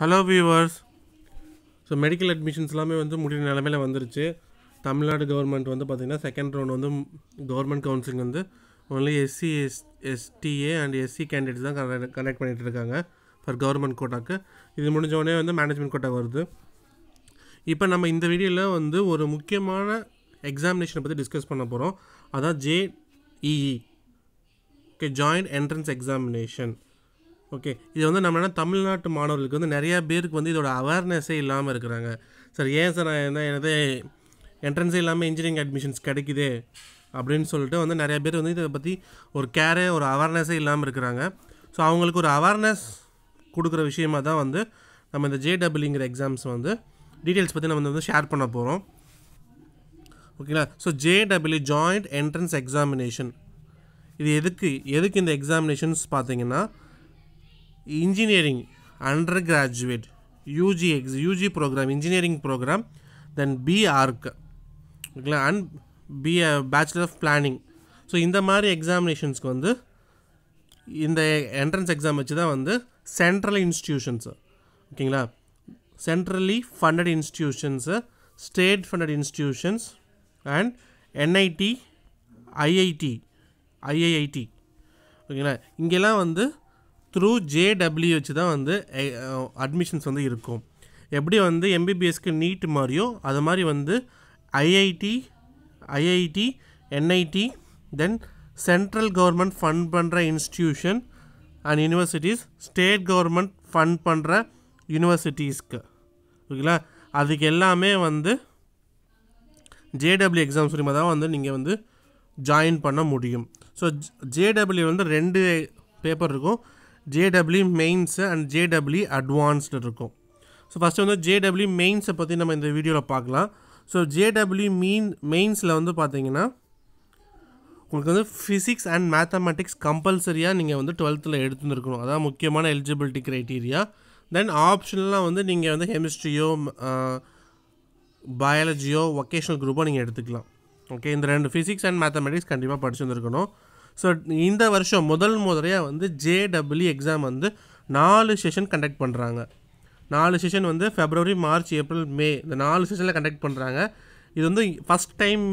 Hello viewers so medical admissions எல்லாமே வந்து முடிகிற நிலமையில வந்துருச்சு. தமிழ்நாடு கவர்மெண்ட் வந்து பார்த்திங்கன்னா செகண்ட் ரவுண்ட் வந்து கவர்மெண்ட் கவுன்சிலிங் வந்து only SC S STA and SC candidates தான் கண்டக்ட் பண்ணிகிட்டு இருக்காங்க ஃபார் கவர்மெண்ட் கோட்டாக்கு இது முடிஞ்சோடனே வந்து மேனேஜ்மெண்ட் கோட்டா வருது. இப்போ நம்ம இந்த வீடியோவில் வந்து ஒரு முக்கியமான எக்ஸாமினேஷனை பற்றி டிஸ்கஸ் பண்ண போகிறோம் அதான் JEE okay joint entrance examination okay. இது வந்து நம்ம என்ன தமிழ்நாட்டு மாணவர்களுக்கு வந்து நிறையா பேருக்கு வந்து இதோட அவேர்னஸே இல்லாமல் இருக்கிறாங்க. சார் ஏன் சார் நான் என்ன எனது என்ட்ரன்ஸே இல்லாமல் இன்ஜினியரிங் அட்மிஷன்ஸ் கிடைக்குதே அப்படின்னு சொல்லிட்டு வந்து நிறைய பேர் வந்து இதை பற்றி ஒரு கேரே ஒரு அவேர்னஸே இல்லாமல் இருக்கிறாங்க. ஸோ அவங்களுக்கு ஒரு அவேர்னஸ் கொடுக்குற விஷயமா தான் வந்து நம்ம இந்த ஜேடபிள்யூங்கிற எக்ஸாம்ஸ் வந்து டீட்டெயில்ஸ் பற்றி நம்ம வந்து ஷேர் பண்ண போகிறோம் ஓகேங்களா so JW joint entrance examination இது எதுக்கு எதுக்கு இந்த எக்ஸாமினேஷன்ஸ் பார்த்தீங்கன்னா engineering under graduate UG X UG program engineering program then B Arch ஓகேங்களா and B bachelor of planning so இந்த மாதிரி எக்ஸாமினேஷன்ஸ்க்கு வந்து இந்த என்ட்ரன்ஸ் எக்ஸாம் வச்சு தான் வந்து சென்ட்ரல் இன்ஸ்டிடியூஷன்ஸு ஓகேங்களா centrally funded institutions state funded institutions and NIT IIT IIIT ஓகேங்களா இங்கெல்லாம் வந்து த்ரூ ஜேடபிள்யூ வச்சு தான் வந்து eh, eh, அட்மிஷன்ஸ் வந்து இருக்கும். எப்படி வந்து எம்பிபிஎஸ்க்கு நீட் மாதிரியோ அது மாதிரி வந்து IIT IIT NIT then central government fund பண்ணுற institution and universities state government fund பண்ணுற யூனிவர்சிட்டிஸ்க்கு ஓகேங்களா? அதுக்கு எல்லாமே வந்து ஜேடபிள்யூ எக்ஸாம்ஸ் மூலிமா தான் வந்து நீங்கள் வந்து ஜாயின் பண்ண முடியும். ஸோ ஜேடபிள்யூ வந்து ரெண்டு பேப்பர் இருக்கும். JW mains and JW advanced இருக்கும். ஸோ ஃபஸ்ட்டு வந்து ஜேடபிள்யூ மெயின்ஸை பற்றி நம்ம இந்த வீடியோவில் பார்க்கலாம். ஸோ ஜேடபிள்யூ மீன் மெயின்ஸில் வந்து பார்த்தீங்கன்னா உங்களுக்கு வந்து ஃபிசிக்ஸ் அண்ட் மேத்தமெட்டிக்ஸ் கம்பல்சரியாக நீங்கள் வந்து டுவெல்த்தில் எடுத்துருக்கணும் அதான் முக்கியமான எலிஜிபிலிட்டி க்ரைட்டீரியா தென் ஆப்ஷனலாக வந்து நீங்கள் வந்து கெமிஸ்ட்ரியோ பயாலஜியோ ஒகேஷனல் குரூப்போ நீங்கள் எடுத்துக்கலாம். ஓகே இந்த ரெண்டு ஃபிசிக்ஸ் அண்ட் மேத்தமெட்டிக்ஸ் கண்டிப்பாக படிச்சுருந்துருக்கணும். ஸோ இந்த வருஷம் முதல் முறையாக வந்து ஜேடபிள்யூ எக்ஸாம் வந்து நாலு செஷன் கண்டக்ட் பண்ணுறாங்க நாலு செஷன் வந்து ஃபெப்ரவரி மார்ச் ஏப்ரல் மே இந்த நாலு செஷனில் கண்டக்ட் பண்ணுறாங்க இது வந்து ஃபஸ்ட் டைம்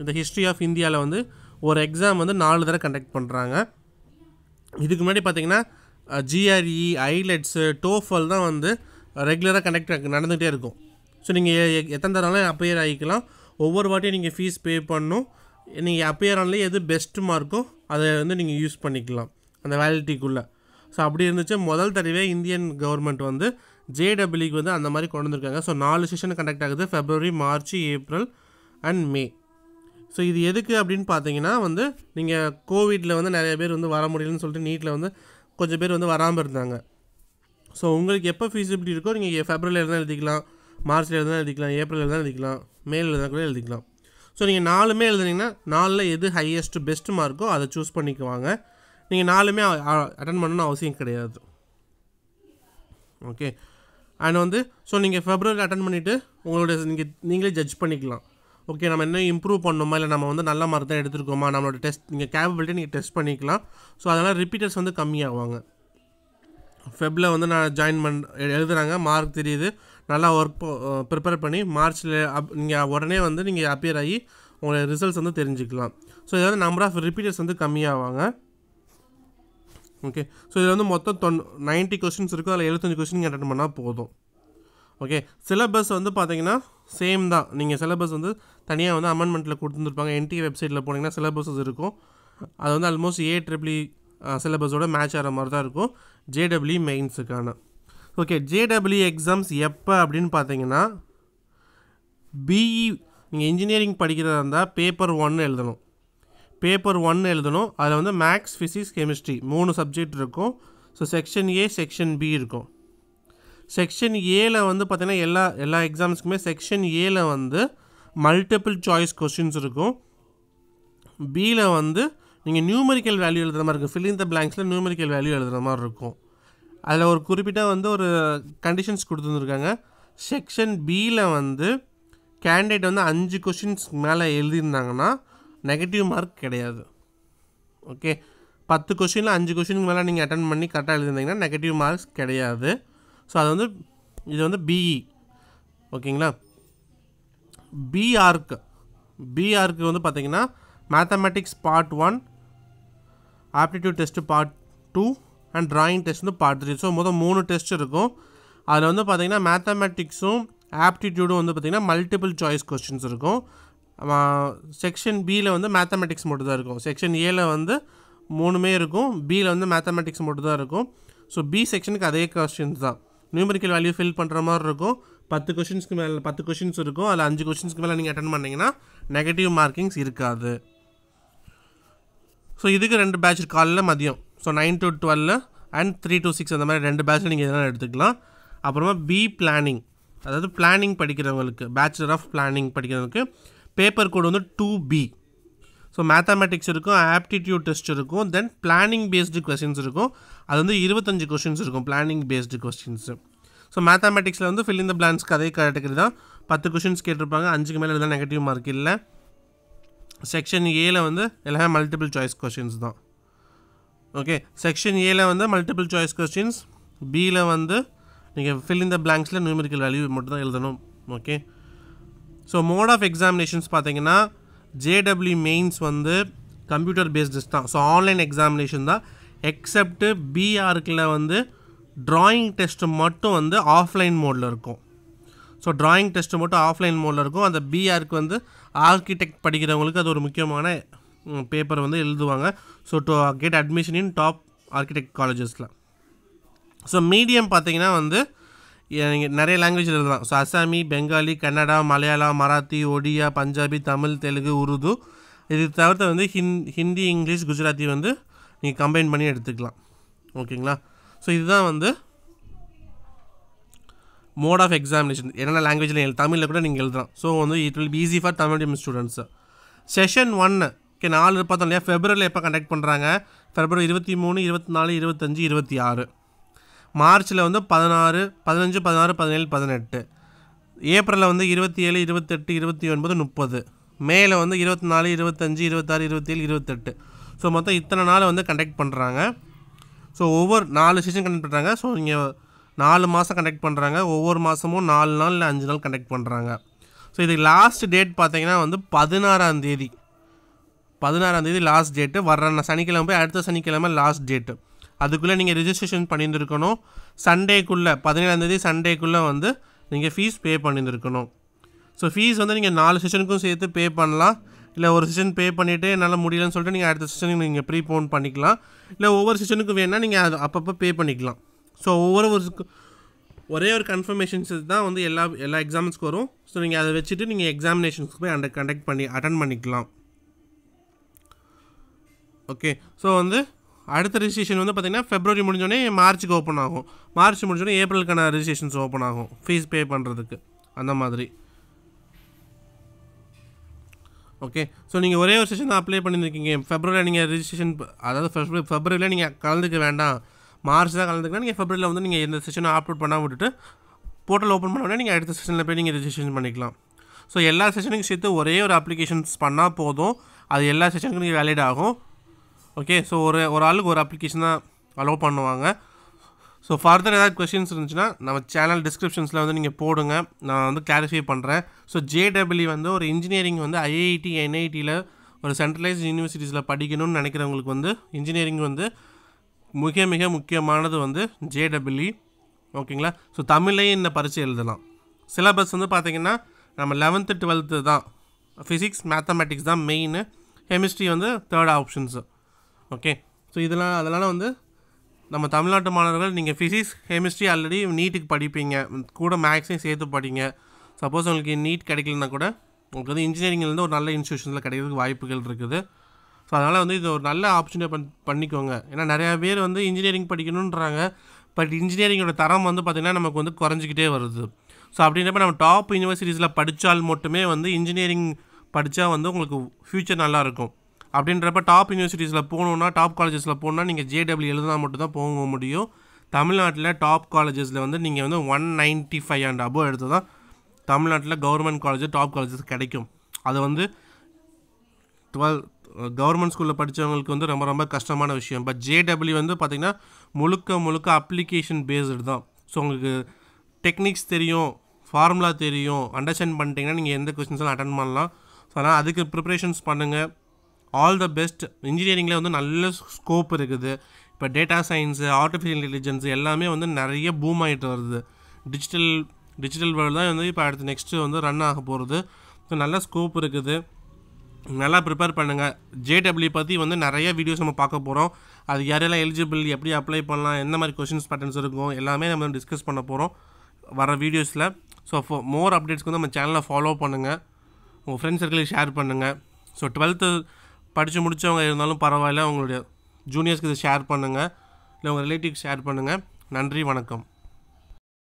இந்த ஹிஸ்ட்ரி ஆஃப் இந்தியாவில் வந்து ஒரு எக்ஸாம் வந்து நாலு தடவை கண்டக்ட் பண்ணுறாங்க இதுக்கு முன்னாடி பார்த்தீங்கன்னா ஜிஆர்இ ஐலெட்ஸு டோஃபல் தான் வந்து ரெகுலராக கண்டக்ட் நடந்துகிட்டே இருக்கும். ஸோ நீங்கள் எத்தனை தடவை அப்பயர் ஆகிக்கலாம். ஒவ்வொரு வாட்டியும் நீங்கள் ஃபீஸ் பே பண்ணணும். நீங்கள் அப்பையர் ஆன்லேயே எது பெஸ்ட்டு மார்க்கோ அதை வந்து நீங்கள் யூஸ் பண்ணிக்கலாம். அந்த வேலிட்டிக்குள்ளே ஸோ அப்படி இருந்துச்சு. முதல் தடவை இந்தியன் கவர்மெண்ட் வந்து ஜேடபிள்யூக்கு வந்து அந்த மாதிரி கொண்டு வந்திருக்காங்க. ஸோ நாலு செஷன் கண்டக்ட் ஆகுது. February March April and May so இது எதுக்கு அப்படின்னு பார்த்தீங்கன்னா வந்து நீங்கள் கோவிட்டில் வந்து நிறைய பேர் வந்து வர முடியலன்னு சொல்லிட்டு நீட்டில் வந்து கொஞ்சம் பேர் வந்து வராமல் இருந்தாங்க. ஸோ உங்களுக்கு எப்போ ஃபீஸிபிலிட்டி இருக்கோ நீங்கள் ஃபெப்ரவரியில் இருந்தால் எழுதிக்கலாம். மார்ச்சில் இருந்தால் எழுதிக்கலாம். ஏப்ரல் இருந்தால் எழுதிக்கலாம். மேலில் இருந்தால் கூட எழுதிக்கலாம். ஸோ நீங்கள் நாலுமே எழுதுனீங்கன்னா நாலில் எது ஹையஸ்ட் பெஸ்ட் மார்க்கோ அதை சூஸ் பண்ணிக்குவாங்க. நீங்கள் நாலுமே அட்டன் பண்ணணும்னு அவசியம் கிடையாது. ஓகே அண்ட் வந்து ஸோ நீங்கள் ஃபெப்ரவரி அட்டன் பண்ணிவிட்டு உங்களுடைய நீங்கள் நீங்களே ஜட்ஜ் பண்ணிக்கலாம். ஓகே நம்ம என்ன இம்ப்ரூவ் பண்ணணுமா இல்லை நம்ம வந்து நல்ல மார்க் தான் எடுத்துருக்கோமா நம்மளோட டெஸ்ட் நீங்கள் கேபபிலிட்டி நீங்கள் டெஸ்ட் பண்ணிக்கலாம். ஸோ அதனால் ரிப்பீட்டர்ஸ் வந்து கம்மியாகுவாங்க ஃபெப்பில் வந்து நான் ஜாயின் பண்ண எழுதுகிறாங்க மார்க் தெரியுது. நல்லா ஒர்க் ப்ரிப்பேர் பண்ணி மார்ச்சில் அப் நீங்கள் உடனே வந்து நீங்கள் அப்பியர் ஆகி உங்களோட ரிசல்ட்ஸ் வந்து தெரிஞ்சுக்கலாம். ஸோ இதில் வந்து நம்பர் ஆஃப் ரிப்பீட்டர்ஸ் வந்து கம்மியாவாங்க. ஓகே ஸோ இதில் வந்து மொத்தம் தொன் நைன்ட்டி கொஸ்டின்ஸ் இருக்கும் அதில் எழுபத்தஞ்சு கொஸ்டின் நீங்கள் அட்டன் பண்ணால் போதும். ஓகே சிலபஸ் வந்து பார்த்தீங்கன்னா சேம் தான். நீங்கள் சிலபஸ் வந்து தனியாக வந்து அமெண்ட்மெண்ட்டில் கொடுத்துருப்பாங்க என்டி வெப்சைட்டில் போனீங்கன்னா சிலபஸஸ் இருக்கும். அது வந்து ஆல்மோஸ்ட் ஏ ட்ரிபிளி சிலபஸோட மேட்ச் ஆகிற மாதிரி தான் இருக்கும். ஜேடபிள்யூ மெயின்ஸுக்கான ஓகே ஜேடபிள்யூ எக்ஸாம்ஸ் எப்போ அப்படின்னு பார்த்தீங்கன்னா பிஇ நீங்கள் இன்ஜினியரிங் படிக்கிறதா இருந்தால் பேப்பர் ஒன்று எழுதணும். பேப்பர் ஒன் எழுதணும். அதில் வந்து மேக்ஸ் ஃபிசிக்ஸ் கெமிஸ்ட்ரி மூணு சப்ஜெக்ட் இருக்கும். So section A section B இருக்கும். செக்ஷன் ஏல வந்து பார்த்திங்கன்னா எல்லா எல்லா எக்ஸாம்ஸ்க்குமே செக்ஷன் ஏல வந்து மல்டிபிள் சாய்ஸ் கொஸ்டின்ஸ் இருக்கும். பியில் வந்து நீங்கள் நியூமரிக்கல் வேல்யூ எழுதுகிற மாதிரி இருக்கும். ஃபில்லிங் த பிளாங்க்ஸில் நியூமரிக்கல் வேல்யூ எழுதுகிற மாதிரி இருக்கும். அதில் ஒரு குறிப்பிட்ட வந்து ஒரு கண்டிஷன்ஸ் கொடுத்துருந்துருக்காங்க. செக்ஷன் பியில் வந்து கேண்டிடேட் வந்து அஞ்சு கொஷின்ஸ் மேலே எழுதியிருந்தாங்கன்னா நெகட்டிவ் மார்க் கிடையாது. ஓகே பத்து கொஷினில் அஞ்சு கொஷினுக்கு மேலே நீங்கள் அட்டன் பண்ணி கரெக்டாக எழுதியிருந்தீங்கன்னா நெகட்டிவ் மார்க்ஸ் கிடையாது. ஸோ அது வந்து இது வந்து பிஇ ஓகேங்களா பிஆர்க்கு பிஆர்க்கு வந்து பார்த்திங்கன்னா mathematics part one aptitude test part two and drawing test வந்து பார்ட் த்ரீ ஸோ மொத்தம் மூணு டெஸ்ட் இருக்கும். அதில் வந்து பார்த்திங்கன்னா மேத்தமெட்டிக்ஸும் ஆப்டிடியூடும் வந்து பார்த்திங்கன்னா மல்டிபிள் சாய்ஸ் கொஸ்டின்ஸ் இருக்கும். செக்ஷன் பியில் வந்து மேத்தமெட்டிக்ஸ் மட்டும் தான் இருக்கும் செக்ஷன் ஏல வந்து மூணுமே இருக்கும். பியில் வந்து மேத்தமெட்டிக்ஸ் மட்டும் தான் இருக்கும் ஸோ பி செக்ஷனுக்கு அதே கொஸ்டின்ஸ் தான். நியூமரிக்கல் வேல்யூ ஃபில் பண்ணுற மாதிரி இருக்கும். பத்து கொஷின்ஸ்க்கு மேலே பத்து கொஷின்ஸ் இருக்கும். அதில் அஞ்சு கொஷின்ஸ்க்கு மேலே நீங்கள் அட்டன் பண்ணிங்கன்னா நெகட்டிவ் மார்க்கிங்ஸ் இருக்காது. ஸோ இதுக்கு ரெண்டு பேட்ச் காலையில் மதியம். So nine to twelve and three to six அந்த மாதிரி ரெண்டு பேட்சில் நீங்கள் எதனா எடுத்துக்கலாம். அப்புறமா பி பிளானிங் அதாவது பிளானிங் படிக்கிறவங்களுக்கு பேச்சுலர் ஆஃப் பிளானிங் படிக்கிறவங்களுக்கு பேப்பர் கோடு வந்து டூ பி ஸோ மேத்தமெட்டிக்ஸ் இருக்கும் ஆப்டிடியூட் டெஸ்ட் இருக்கும் தென் பிளானிங் பேஸ்டு கொஸ்டின்ஸ் இருக்கும். அது வந்து இருபத்தஞ்சு கொஸ்டின்ஸ் இருக்கும் பிளானிங் பேஸ்டு கொஸ்டின்ஸு ஸோ மேத்தமேட்டிக்ஸில் வந்து ஃபில் இந்த பிளான்ஸ் அதே கேட்டகரி தான். பத்து கொஷின்ஸ் கேட்டிருப்பாங்க அஞ்சுக்கு மேலே எழுத நெகட்டிவ் மார்க் இல்லை. செக்ஷன் ஏல வந்து எல்லாமே மல்டிபிள் சாய்ஸ் கொஷின்ஸ் தான். ஓகே செக்ஷன் ஏல வந்து மல்டிபிள் சாய்ஸ் கொஸ்டின்ஸ் பியில் வந்து நீங்கள் ஃபில் இந்த பிளாங்க்ஸில் நியூமெரிக்கல் வேல்யூ மட்டும் தான் எழுதணும். Okay so mode of examinations பார்த்தீங்கன்னா ஜேடபிள்யூ மெயின்ஸ் வந்து கம்ப்யூட்டர் பேஸ்டு தான். ஸோ ஆன்லைன் எக்ஸாமினேஷன் தான். எக்ஸப்ட்டு பிஆர்க்கில் வந்து ட்ராயிங் டெஸ்ட்டு மட்டும் வந்து ஆஃப்லைன் மோடில் இருக்கும். ஸோ ட்ராயிங் டெஸ்ட்டு மட்டும் ஆஃப்லைன் மோடில் இருக்கும். அந்த பிஆருக்கு வந்து ஆர்கிடெக்ட் படிக்கிறவங்களுக்கு அது ஒரு முக்கியமான பேப்பர் வந்து எழுதுவாங்க. So to get admission in top architect காலேஜஸில் ஸோ மீடியம் பார்த்தீங்கன்னா வந்து நீங்கள் நிறைய லாங்குவேஜில் எழுதலாம். ஸோ அசாமி பெங்காலி கன்னடா மலையாளம் மராத்தி ஒடியா பஞ்சாபி தமிழ் தெலுங்கு உருது இது தவிர்த்து வந்து ஹிந் ஹிந்தி இங்கிலீஷ் குஜராத்தி வந்து நீங்கள் கம்பைன் பண்ணி எடுத்துக்கலாம். ஓகேங்களா? ஸோ இதுதான் வந்து மோட் ஆஃப் எக்ஸாமினேஷன் என்னென்ன லாங்குவேஜில் எழு தமிழில் கூட நீங்கள் எழுதலாம். ஸோ வந்து it will be easy for Tamil medium students session ஒன்று ஓகே நாலு பார்த்தோம் இல்லையா? ஃபெப்ரவரியில் எப்போ கண்டக்ட் பண்ணுறாங்க ஃபெப்ரவரி இருபத்தி மூணு இருபத்தி நாலு இருபத்தஞ்சி இருபத்தி ஆறு. மார்ச்சில் வந்து பதினாறு பதினஞ்சு பதினாறு பதினேழு பதினெட்டு. ஏப்ரலில் வந்து இருபத்தி ஏழு இருபத்தெட்டு இருபத்தி ஒன்பது முப்பது. மேல வந்து இருபத்தி நாலு இருபத்தஞ்சி இருபத்தாறு இருபத்தேழு இருபத்தெட்டு. ஸோ மொத்தம் இத்தனை நாள் வந்து கண்டக்ட் பண்ணுறாங்க ஸோ ஒவ்வொரு நாலு சீசன் கண்டக்ட் பண்ணுறாங்க ஸோ இங்கே நாலு மாதம் கண்டக்ட் பண்ணுறாங்க ஒவ்வொரு மாதமும் நாலு நாள் இல்லை அஞ்சு நாள் கண்டக்ட் பண்ணுறாங்க ஸோ இதுக்கு லாஸ்ட் டேட் பார்த்தீங்கன்னா வந்து பதினாறாம் தேதி. பதினாறாம் தேதி லாஸ்ட் டேட்டு வர்ற சனிக்கிழமை போய் அடுத்த சனிக்கிழமை லாஸ்ட் டேட்டு அதுக்குள்ளே நீங்கள் ரிஜிஸ்ட்ரேஷன் பண்ணியிருந்துருக்கணும் சண்டேக்குள்ளே பதினேழாம் தேதி சண்டேக்குள்ளே வந்து நீங்கள் ஃபீஸ் பே பண்ணியிருந்துருக்கணும் ஸோ ஃபீஸ் வந்து நீங்கள் நாலு செஷனுக்கும் சேர்த்து பே பண்ணலாம். இல்லை ஒரு செஷன் பே பண்ணிவிட்டு என்னால் முடியலன்னு சொல்லிட்டு நீங்கள் அடுத்த செஷனுக்கு நீங்கள் ப்ரீபோன் பண்ணிக்கலாம். இல்லை ஒவ்வொரு செஷனுக்கும் வேணால் நீங்கள் அது அப்பப்போ பே பண்ணிக்கலாம். ஸோ ஒவ்வொரு ஒரு ஒரே ஒரு கன்ஃபர்மேஷன்ஸ் தான் வந்து எல்லா எல்லா எக்ஸாம்ஸ்க்கு வரும். ஸோ நீங்கள் அதை வச்சுட்டு நீங்கள் எக்ஸாமினேஷன்ஸ்க்கு போய் அண்ட கண்டக்ட் பண்ணி அட்டன் பண்ணிக்கலாம். ஓகே ஸோ வந்து அடுத்த ரிஜிஸ்ட்ரேஷன் வந்து பார்த்திங்கன்னா ஃபெப்ரவரி முடிஞ்சோடனே மார்ச்சுக்கு ஓப்பன் ஆகும். மார்ச் முடிஞ்சோடனே ஏப்ரலுக்கான ரிஜிஸ்ட்ரேஷன்ஸ் ஓப்பன் ஆகும். ஃபீஸ் பே பண்ணுறதுக்கு அந்த மாதிரி. ஓகே ஸோ நீங்கள் ஒரே ஒரு செஷன் தான் அப்ளை பண்ணியிருக்கீங்க ஃபெப்ரவரியில் நீங்கள் ரிஜிஸ்ட்ரேஷன் அதாவது ஃபெப்ரவரி ஃபெப்ரவரியில் நீங்கள் கலந்துக்க வேண்டாம். மார்ச் தான் கலந்துக்கலாம் நீங்கள் ஃபெப்ரவரியில் வந்து நீங்கள் எந்த செஷனை அப்லோட் பண்ணால் விட்டுட்டு போர்ட்டல் ஓப்பன் பண்ண உடனே நீங்கள் அடுத்த செஷனில் போய் நீங்கள் ரிஜிஸ்ட்ரேஷன் பண்ணிக்கலாம். ஸோ எல்லா செஷனுக்கும் சேர்த்து ஒரே ஒரு அப்ளிகேஷன்ஸ் பண்ணால் போதும். அது எல்லா செஷனுக்கும் நீங்கள் வேலிட் ஆகும். ஓகே ஸோ ஒரு ஒரு ஆளுக்கு ஒரு அப்ளிகேஷன் தான் அலோவ் பண்ணுவாங்க. ஸோ ஃபர்தர் ஏதாவது கொஷின்ஸ் இருந்துச்சுன்னா நம்ம சேனல் டிஸ்கிரிப்ஷன்ஸில் வந்து நீங்கள் போடுங்க. நான் வந்து கிளாரிஃபை பண்ணுறேன் ஸோ ஜேடபிள்யூ வந்து ஒரு இன்ஜினியரிங் வந்து ஐஐடி என்ஐடியில் ஒரு சென்ட்ரலைஸ் யூனிவர்சிட்டிஸில் படிக்கணும்னு நினைக்கிறவங்களுக்கு வந்து இன்ஜினியரிங் வந்து மிக மிக முக்கியமானது வந்து ஜேடபிள்யூ ஓகேங்களா ஸோ தமிழ்லேயும் இந்த பரீட்சை எழுதலாம். சிலபஸ் வந்து பார்த்திங்கன்னா நம்ம லெவன்த்து டுவெல்த்து தான். ஃபிசிக்ஸ் மேத்தமெட்டிக்ஸ் தான் மெயின் கெமிஸ்ட்ரி வந்து தேர்ட் ஆப்ஷன்ஸு ஓகே ஸோ இதெல்லாம் அதனால் வந்து நம்ம தமிழ்நாட்டு மாணவர்கள் நீங்கள் ஃபிசிக்ஸ் கெமிஸ்ட்ரி ஆல்ரெடி நீட்டுக்கு படிப்பீங்க. கூட மேக்ஸையும் சேர்த்து படிங்க. சப்போஸ் உங்களுக்கு நீட் கிடைக்கலனா கூட உங்களுக்கு வந்து இன்ஜினியரிங்லேருந்து ஒரு நல்ல இன்ஸ்டியூஷனில் கிடைக்கிறதுக்கு வாய்ப்புகள் இருக்குது. ஸோ அதனால் வந்து இது ஒரு நல்ல ஆப்பர்ச்சுனிட்டி பண் பண்ணிக்கோங்க. ஏன்னா நிறையா பேர் வந்து இன்ஜினியரிங் படிக்கணுன்றாங்க. பட் இன்ஜினியரிங்கோட தரம் வந்து பார்த்திங்கன்னா நமக்கு வந்து குறைஞ்சிக்கிட்டே வருது. ஸோ அப்படின்றப்ப நம்ம டாப் யூனிவர்சிட்டிஸில் படித்தால் மட்டுமே வந்து இன்ஜினியரிங் படித்தா வந்து உங்களுக்கு ஃப்யூச்சர் நல்லாயிருக்கும் அப்படின்றப்ப டாப் யூனிவர்சிட்டிஸில் போகணுன்னா டாப் காலேஜஸில் போகணுன்னா நீங்கள் ஜேடபிள்யூ எழுதினா மட்டும் தான் போக முடியும். தமிழ்நாட்டில் டாப் காலேஜஸில் வந்து நீங்கள் வந்து one ninety five and above எடுத்து தான் தமிழ்நாட்டில் கவர்மெண்ட் காலேஜ் டாப் காலேஜஸ் கிடைக்கும். அது வந்து டுவெல் கவர்மெண்ட் ஸ்கூலில் படித்தவங்களுக்கு வந்து ரொம்ப ரொம்ப கஷ்டமான விஷயம். பட் ஜேடபிள்யூ வந்து பார்த்திங்கன்னா முழுக்க முழுக்க அப்ளிகேஷன் பேஸ்டு தான். ஸோ உங்களுக்கு டெக்னிக்ஸ் தெரியும் ஃபார்முலா தெரியும் அண்டர்ஸ்டாண்ட் பண்ணிட்டீங்கன்னா நீங்கள் எந்த கொஸ்டின்ஸ்லாம் அட்டன் பண்ணலாம். ஸோ அதனால் அதுக்கு ப்ரிப்ரேஷன்ஸ் பண்ணுங்கள் ஆல் த பெஸ்ட் இன்ஜினியரிங்கில் வந்து நல்ல ஸ்கோப் இருக்குது. இப்போ டேட்டா சயின்ஸு ஆர்டிஃபிஷியல் இன்டெலிஜென்ஸ் எல்லாமே வந்து நிறைய பூம் ஆகிட்டு வருது. டிஜிட்டல் டிஜிட்டல் வேர்ல்டு தான் வந்து இப்போ அடுத்து நெக்ஸ்ட்டு வந்து ரன் ஆக போகிறது ஸோ நல்ல ஸ்கோப் இருக்குது. நல்லா ப்ரிப்பேர் பண்ணுங்கள் ஜேடபிள்யூ பற்றி வந்து நிறைய வீடியோஸ் நம்ம பார்க்க போகிறோம் அது யாரெல்லாம் எலிஜிபிள் எப்படி அப்ளை பண்ணலாம் எந்த மாதிரி கொஷின்ஸ் பேட்டர்ன்ஸ் இருக்கும் எல்லாமே நம்ம டிஸ்கஸ் பண்ண போகிறோம் வர வீடியோஸில் ஸோ ஃபோ மோர் அப்டேட்ஸ்க்கு வந்து நம்ம சேனலை ஃபாலோ பண்ணுங்கள் உங்கள் ஃப்ரெண்ட்ஸ் சர்க்கிளுக்கு ஷேர் பண்ணுங்கள் ஸோ டுவெல்த்து படித்து முடித்தவங்க இருந்தாலும் பரவாயில்ல. உங்களுடைய ஜூனியர்ஸ்க்கு இதை ஷேர் பண்ணுங்கள் இல்லை உங்கள் ரிலேட்டிவ்ஸ் ஷேர் பண்ணுங்கள் நன்றி வணக்கம்.